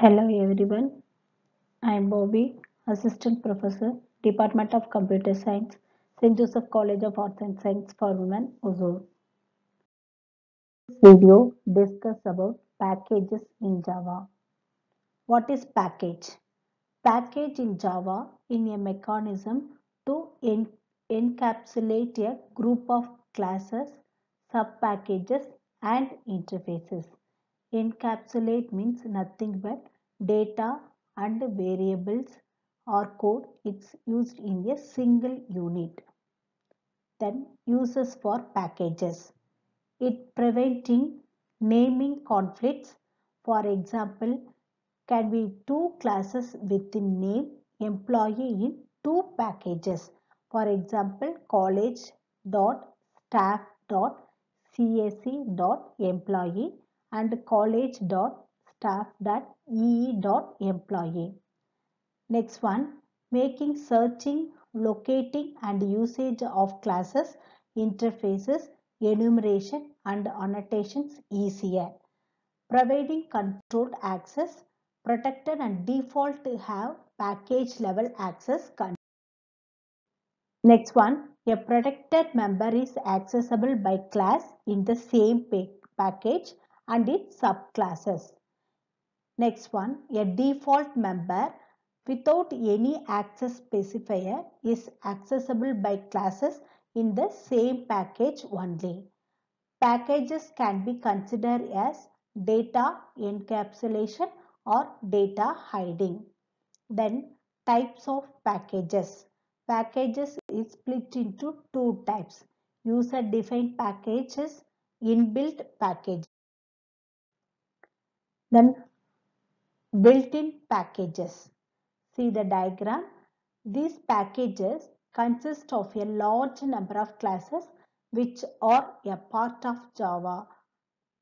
Hello everyone, I am Bobby, Assistant Professor, Department of Computer Science, St. Joseph College of Arts and Science for Women, Hosur. This video discuss about packages in Java. What is package? Package in Java in a mechanism to en- encapsulate a group of classes, subpackages and interfaces. Encapsulate means nothing but data and variables or code. It's used in a single unit. Then uses for packages. It preventing naming conflicts. For example, can be two classes within name employee in two packages. For example, college dot staff dot csc dot employee and college dot staff dot ee dot employee. Next one, making searching, locating and usage of classes, interfaces, enumeration and annotations easier. Providing controlled access, protected and default to have package level access. Next one, a protected member is accessible by class in the same package and its subclasses. Next one, a default member without any access specifier is accessible by classes in the same package only. Packages can be considered as data encapsulation or data hiding. Then types of packages. Packages is split into two types. User defined packages, inbuilt packages. Then built-in packages. See the diagram. These packages consist of a large number of classes which are a part of Java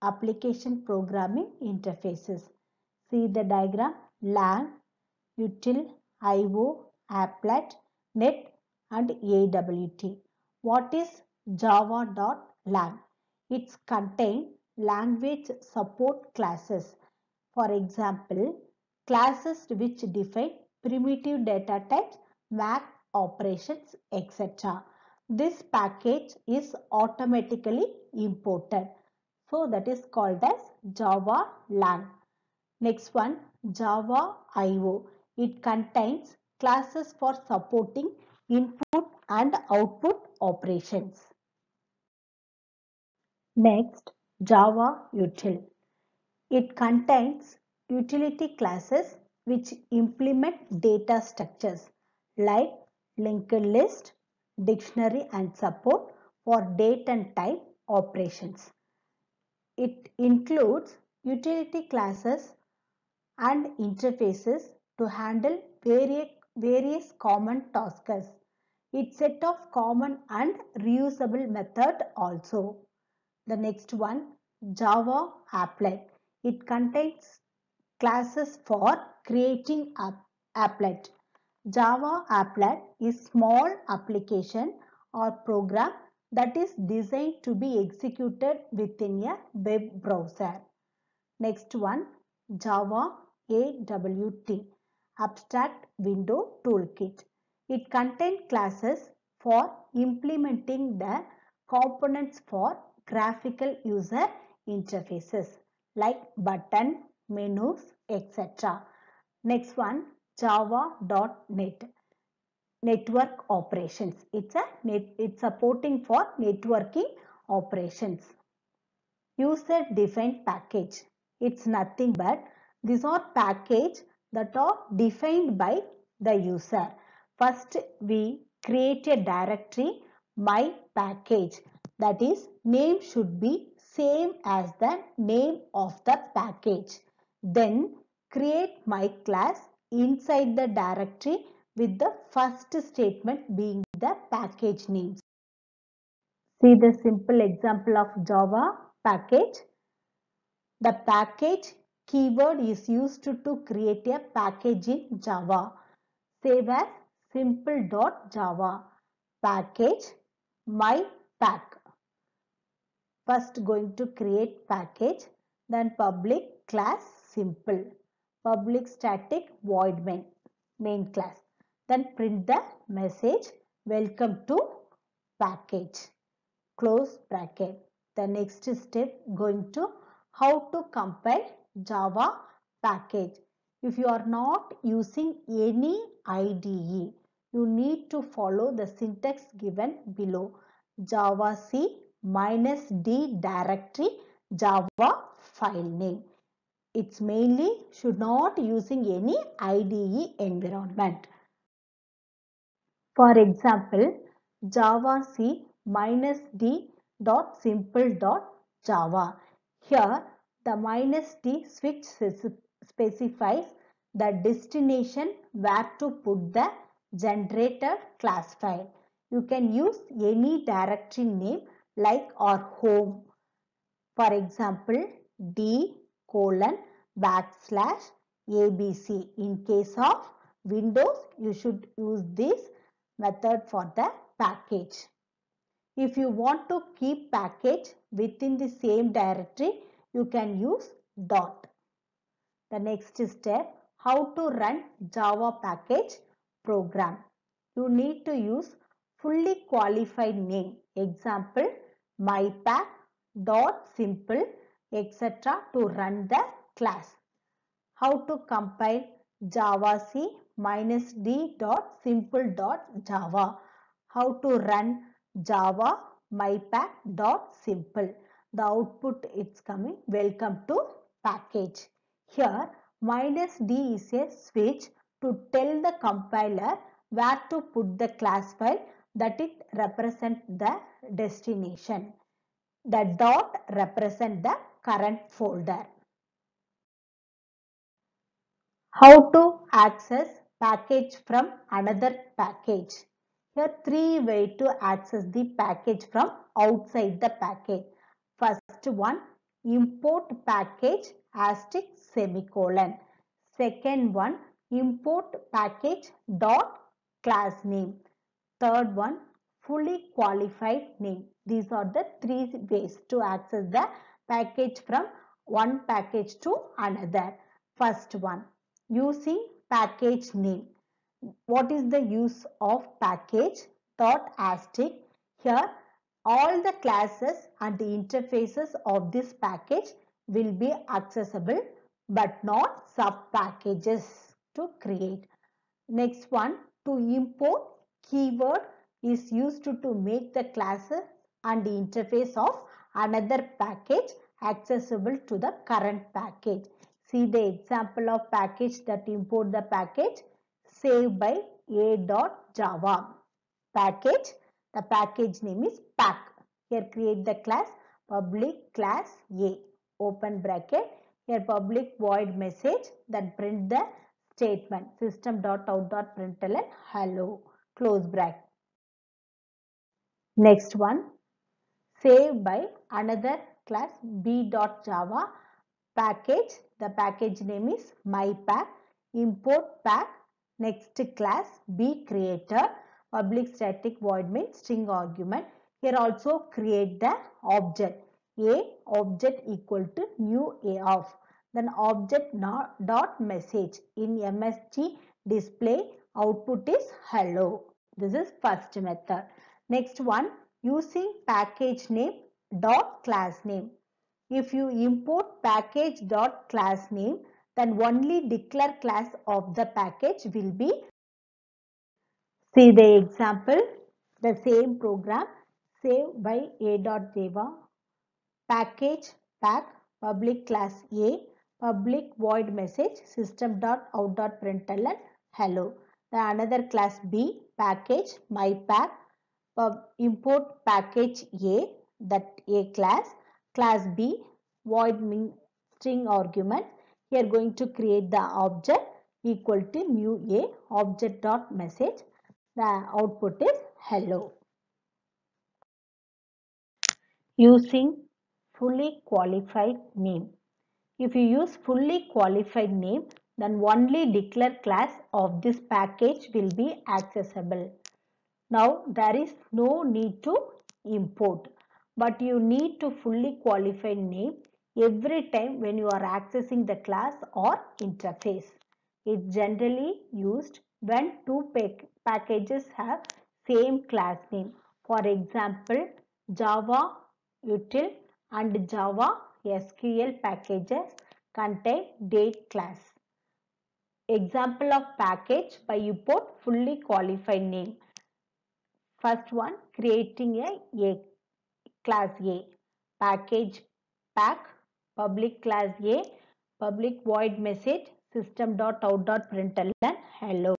application programming interfaces. See the diagram lang, util, IO, applet, net and AWT. What is java.lang? It's contain language support classes. For example, classes which define primitive data types, math operations, etc. This package is automatically imported. So that is called as Java lang. Next one, Java IO. It contains classes for supporting input and output operations. Next, Java util. It contains utility classes which implement data structures like linked list, dictionary and support for date and type operations. It includes utility classes and interfaces to handle various, various common tasks. It set of common and reusable method also. The next one Java applet. It contains classes for creating app, applet. Java applet is small application or program that is designed to be executed within a web browser. Next one Java AWT Abstract Window Toolkit. It contains classes for implementing the components for graphical user interfaces like button, menus, etc. Next one java.net network operations. It's a net, it's supporting for networking operations. User defined package. It's nothing but these are package that are defined by the user. First we create a directory my package that is name should be same as the name of the package. Then create my class inside the directory with the first statement being the package names. See the simple example of Java package. The package keyword is used to create a package in Java. Save as simple.java package my pack. First going to create package then public class simple. public static void main, main class. Then print the message welcome to package. Close bracket. The next step going to how to compile Java package. If you are not using any IDE, you need to follow the syntax given below. Java C minus D directory Java file name. It's mainly should not using any IDE environment. For example, Java C minus D dot simple dot Java. Here the minus D switch specifies the destination where to put the generator class file. You can use any directory name like our home. For example, D colon backslash ABC. In case of Windows, you should use this method for the package. If you want to keep package within the same directory, you can use dot. The next step, how to run Java package program. You need to use fully qualified name. Example, mypack dot simple etc. to run the class. How to compile Java C minus D dot simple dot Java. How to run Java mypack dot simple. The output is coming welcome to package. Here minus D is a switch to tell the compiler where to put the class file that it represent the destination. The dot represent the current folder. How to access package from another package. Here three way to access the package from outside the package. First one import package asterisk semicolon. Second one import package dot class name. Third one fully qualified name. These are the three ways to access the package from one package to another. First one using package name. What is the use of package dot asterisk? Here all the classes and the interfaces of this package will be accessible but not sub packages to create. Next one to import keyword is used to make the classes and the interface of another package accessible to the current package. See the example of package that import the package save by a.java package. The package name is pack. Here create the class public class A open bracket. Here public void message that print the statement system.out.println hello close bracket. Next one save by another class b.java package. The package name is mypack. Import pack. Next class b creator. Public static void main string argument. Here also create the object. A object equal to new A of. Then object not, dot message. In MSG display output is hello. This is first method. Next one using package name dot class name. If you import package dot class name, then only declare class of the package will be. See the example, the same program save by a.java package pack public class A public void message system.out.println hello. The another class B package my pack uh, import package A that A class. Class B void string argument. Here going to create the object equal to new A object dot message. The output is hello. Using fully qualified name. If you use fully qualified name then only declare class of this package will be accessible now there is no need to import but you need to fully qualified name every time when you are accessing the class or interface. It's generally used when two pack packages have same class name. For example, Java util and Java SQL packages contain date class. Example of package by you import fully qualified name. First one creating a, a class A package pack public class A public void message system.out.println hello.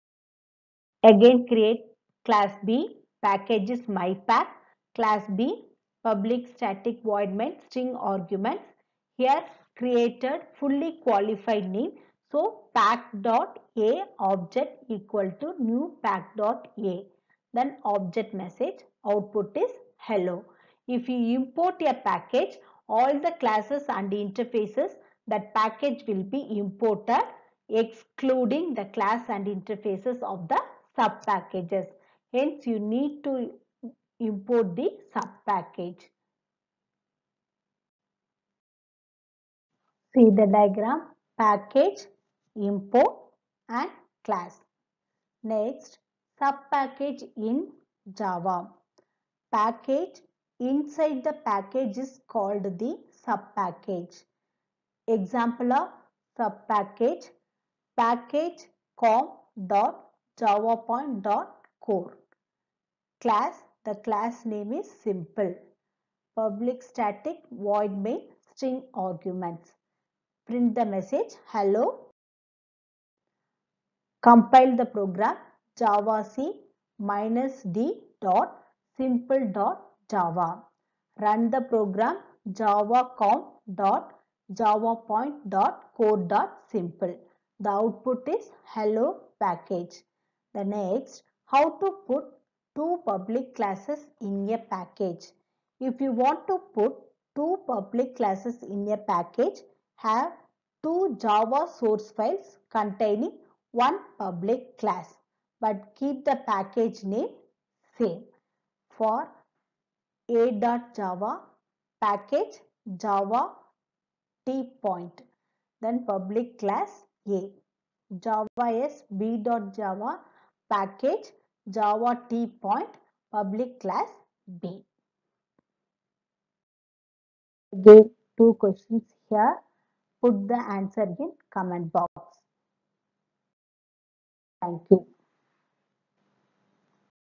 Again create class B packages mypack class B public static void main string arguments here created fully qualified name so pack.a object equal to new pack.a then object message output is hello. If you import a package all the classes and interfaces that package will be imported excluding the class and interfaces of the sub packages hence you need to import the sub package see the diagram? Package import and class. Next sub package in java. Package inside the package is called the sub package example of sub package package com dot java point dot core. Class the class name is simple. Public static void main string arguments. Print the message hello compile the program javac minus d dot simple dot java. Run the program java javacom dot java point dot core dot simple. The output is hello package. The next how to put two public classes in a package. If you want to put two public classes in a package have two Java source files containing one public class but keep the package name same. For a.java package java t point then public class a. Java s b.java package java t point public class b. Gave two questions here. Put the answer in comment box thank you